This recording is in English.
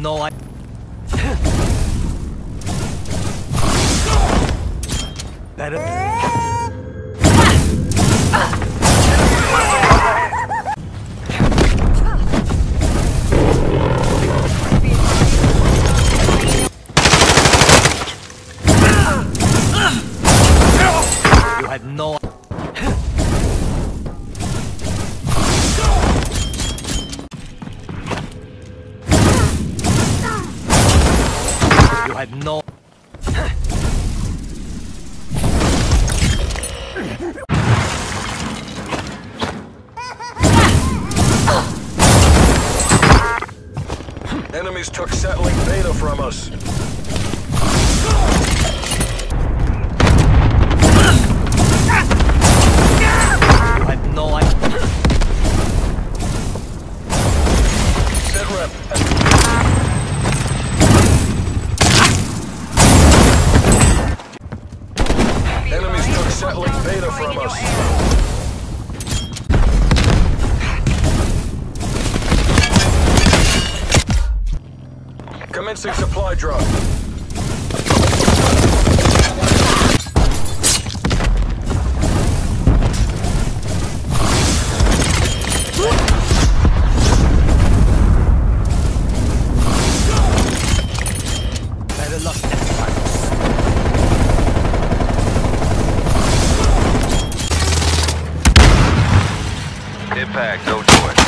no I. Better. I have no had no. Enemies took satellite data from us. Had no idea. Sit rep. Satellite data from us. Commencing supply drop. flag, go do it.